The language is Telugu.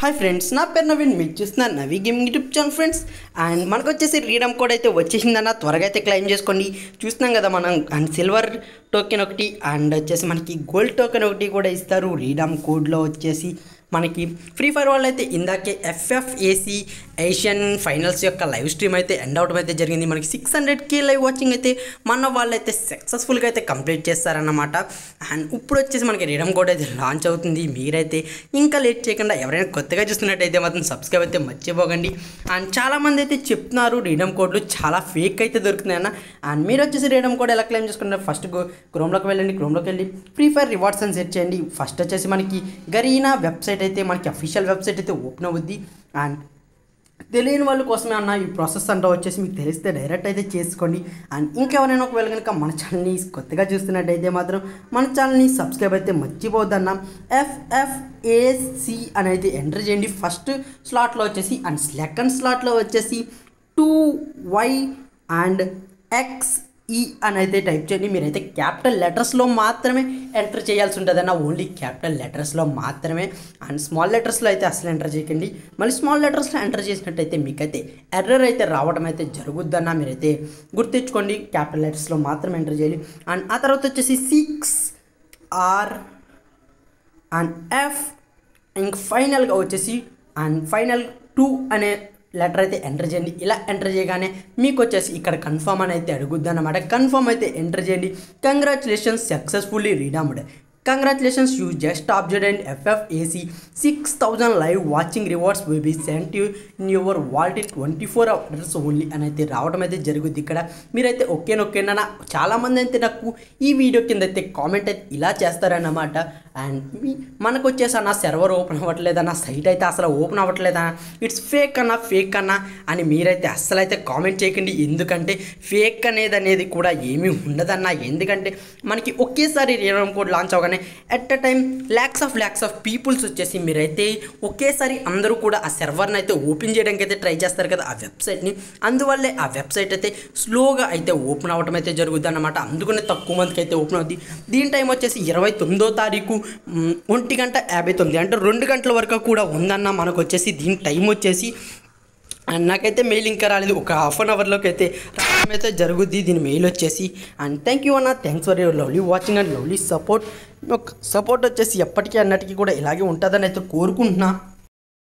హాయ్ ఫ్రెండ్స్ నా పేరు నవీన్. మీరు చూస్తున్న Navi gaming YouTube channel friends and మనకు వచ్చేసి రీడమ్ కోడ్ అయితే వచ్చేసిందన్న. త్వరగా అయితే క్లెయిమ్ చేసుకోండి. చూస్తున్నాం కదా మనం అండ్ సిల్వర్ టోకెన్ ఒకటి అండ్ వచ్చేసి మనకి గోల్డ్ టోకెన్ ఒకటి కూడా ఇస్తారు. రీడమ్ కోడ్లో వచ్చేసి మనకి ఫ్రీ ఫైర్ వాళ్ళు అయితే ఇందాకే ఎఫ్ఎఫ్ఏసి ఏషియన్ ఫైనల్స్ యొక్క లైవ్ స్ట్రీమ్ అయితే ఎండ్ అవడం అయితే జరిగింది. మనకి six hundred K live watching అయితే మన వాళ్ళు అయితే సక్సెస్ఫుల్గా అయితే కంప్లీట్ చేస్తారన్నమాట. అండ్ ఇప్పుడు వచ్చేసి మనకి రీడమ్ కోడ్ అయితే లాంచ్ అవుతుంది. మీరైతే ఇంకా లేట్ చేయకుండా ఎవరైనా కొత్తగా చూస్తున్నట్టయితే మాత్రం సబ్స్క్రైబ్ అయితే మర్చిపోకండి. అండ్ చాలామంది అయితే చెప్తున్నారు రీడమ్ కోడ్లు చాలా ఫేక్ అయితే దొరుకుతున్నాయన్న అండ్ మీరు వచ్చేసి రీడమ్ కోడ్ ఎలా క్లెయిమ్ చేసుకుంటారు ఫస్ట్ క్రోమ్లోకి వెళ్ళండి. క్రోమ్లోకి వెళ్ళి ఫ్రీ ఫైర్ రివార్డ్స్ అని సెట్ చేయండి. ఫస్ట్ వచ్చేసి మనకి గరీనా వెబ్సైట్ అయితే మనకి అఫీషియల్ వెబ్సైట్ అయితే ఓపెన్ అవుద్ది. అండ్ తెలియని వాళ్ళ కోసమే అన్న ఈ ప్రాసెస్ అంతా వచ్చేసి మీకు తెలిస్తే డైరెక్ట్ అయితే చేసుకోండి. అండ్ ఇంకెవరైనా ఒకవేళ కనుక మన ఛానల్ని కొత్తగా చూస్తున్నట్టయితే మాత్రం మన ఛానల్ని సబ్స్క్రైబ్ అయితే మర్చిపోద్దన్న ఎఫ్ఎఫ్ఏసి అనేది ఎంటర్ చేయండి. ఫస్ట్ స్లాట్లో వచ్చేసి అండ్ సెకండ్ స్లాట్లో వచ్చేసి టూ వై అండ్ ఎక్స్ ఈ అని అయితే టైప్ చేయండి. మీరైతే క్యాపిటల్ లెటర్స్లో మాత్రమే ఎంటర్ చేయాల్సి ఉంటుంది అన్న ఓన్లీ క్యాపిటల్ లెటర్స్లో మాత్రమే. అండ్ స్మాల్ లెటర్స్లో అయితే అసలు ఎంటర్ చేయకండి. మళ్ళీ స్మాల్ లెటర్స్లో ఎంటర్ చేసినట్టయితే మీకైతే ఎర్రర్ అయితే రావడం అయితే జరుగుద్దన్న మీరైతే గుర్తించుకోండి. క్యాపిటల్ లెటర్స్లో మాత్రమే ఎంటర్ చేయాలి. అండ్ ఆ తర్వాత వచ్చేసి సిక్స్ ఆర్ అండ్ ఎఫ్. ఇంక ఫైనల్గా వచ్చేసి అండ్ ఫైనల్ టూ అనే లెటర్ అయితే ఎంటర్ చేయండి. ఇలా ఎంటర్ చేయగానే మీకు వచ్చేసి ఇక్కడ కన్ఫర్మ్ అని అయితే అడుగుద్ది అనమాట కన్ఫర్మ్ అయితే ఎంటర్ చేయండి. Congratulations successfully redeemed congratulations you just object and FFAC six thousand live watching rewards will be sent you in your vault twenty four hours only అని అయితే రావడం అయితే జరుగుద్ది ఇక్కడ. మీరైతే ఓకే ఓకేనా చాలామంది అయితే నాకు ఈ వీడియో కింద అయితే కామెంట్ అయితే ఇలా చేస్తారన్నమాట. అండ్ మనకు వచ్చేసి అన్న సర్వర్ ఓపెన్ అవ్వట్లేదన్న సైట్ అయితే అసలు ఓపెన్ అవ్వట్లేదా? ఇట్స్ ఫేక్ అన్నా ఫేక్ అన్నా అని మీరైతే అస్సలు అయితే కామెంట్ చేయకండి. ఎందుకంటే ఫేక్ అనేది అనేది కూడా ఏమీ ఉండదన్న. ఎందుకంటే మనకి ఒకేసారి రీడమ్ కోడ్ లాంచ్ అవగానే at a time lakhs of lakhs of peoples వచ్చేసి మీరైతే ఒకేసారి అందరూ కూడా ఆ సర్వర్ని అయితే ఓపెన్ చేయడానికి అయితే ట్రై చేస్తారు కదా ఆ వెబ్సైట్ని అందువల్లే ఆ వెబ్సైట్ అయితే స్లోగా అయితే ఓపెన్ అవ్వడం అయితే జరుగుద్ది అనమాట అందుకనే తక్కువ మందికి అయితే ఓపెన్ అవుద్ది. దీని టైం వచ్చేసి ఇరవై తొమ్మిదో తారీఖు. ఒంటి గంట యాభై తొమ్మిది. అంటే రెండు గంటల వరకు కూడా ఉందన్న మనకు వచ్చేసి దీని టైం వచ్చేసి అండ్ నాకైతే మెయిల్ ఇంకా రాలేదు. ఒక హాఫ్ అన్ అవర్లోకి అయితే రావడం అయితే జరుగుద్ది. దీని మెయిల్ వచ్చేసి అండ్ థ్యాంక్ యూ అన్న. Thanks for your lovely watching and lovely support. Support వచ్చేసి ఎప్పటికీ అన్నటికీ కూడా ఇలాగే ఉంటుందని అయితే కోరుకుంటున్నా.